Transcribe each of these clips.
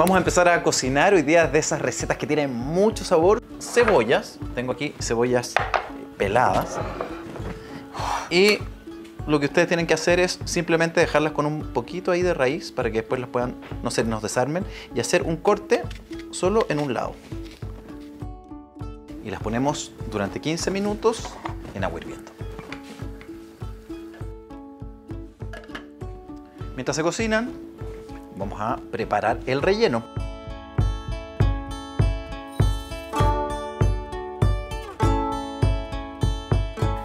Vamos a empezar a cocinar hoy día de esas recetas que tienen mucho sabor. Cebollas, tengo aquí cebollas peladas. Y lo que ustedes tienen que hacer es simplemente dejarlas con un poquito ahí de raíz para que después las puedan, no se nos desarmen y hacer un corte solo en un lado. Y las ponemos durante 15 minutos en agua hirviendo. Mientras se cocinan, vamos a preparar el relleno.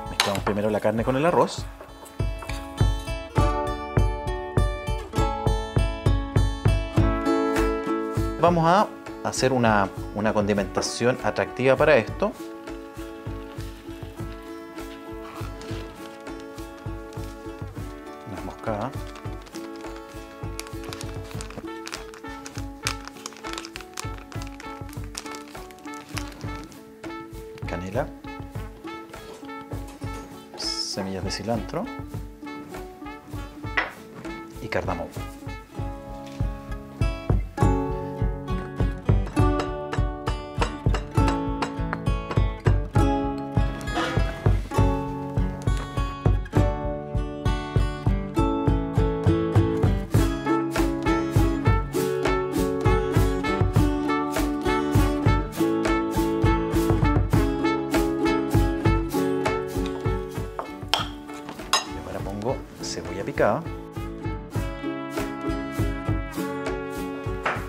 Mezclamos primero la carne con el arroz. Vamos a hacer una, una condimentación atractiva para esto. Una moscada. Canela. Semillas de cilantro. Y cardamomo.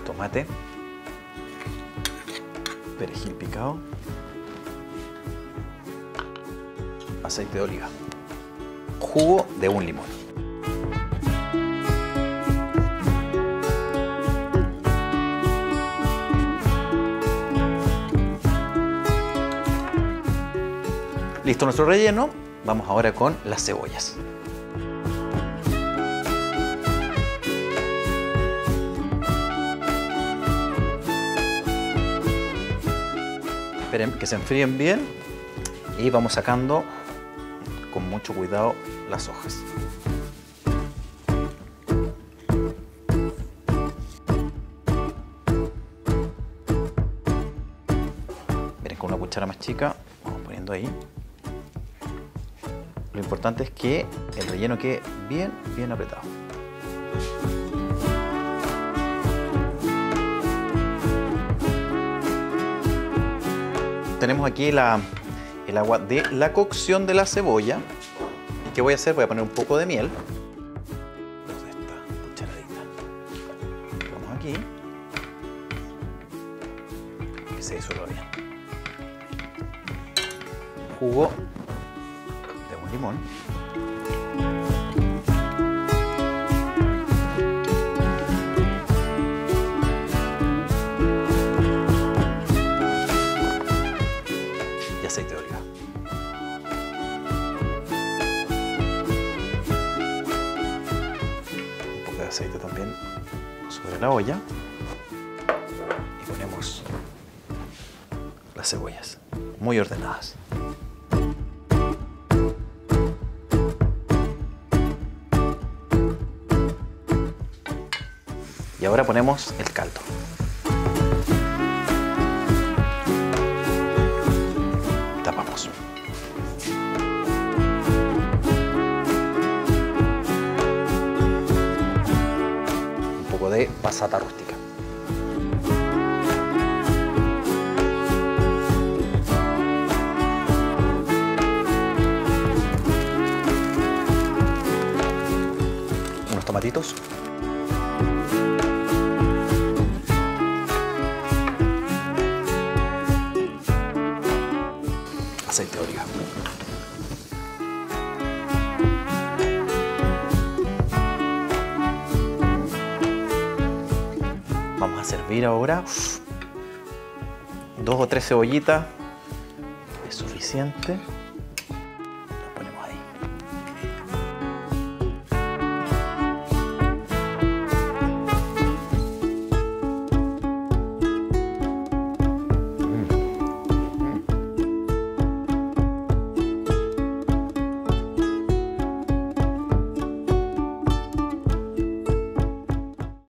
Tomate, perejil picado, aceite de oliva, jugo de un limón. Listo nuestro relleno, vamos ahora con las cebollas. Que se enfríen bien y vamos sacando con mucho cuidado las hojas. Miren, con una cuchara más chica, vamos poniendo ahí. Lo importante es que el relleno quede bien, bien apretado. Tenemos aquí el agua de la cocción de la cebolla. ¿Qué voy a hacer? Voy a poner un poco de miel. Esta cucharadita. Vamos aquí. Que se disuelva bien. Jugo de un limón. Aceite también sobre la olla. Y ponemos las cebollas, muy ordenadas. Y ahora ponemos el caldo. De pasata rústica. Unos tomatitos. aceite de oliva. Servir ahora dos o tres cebollitas. Es suficiente.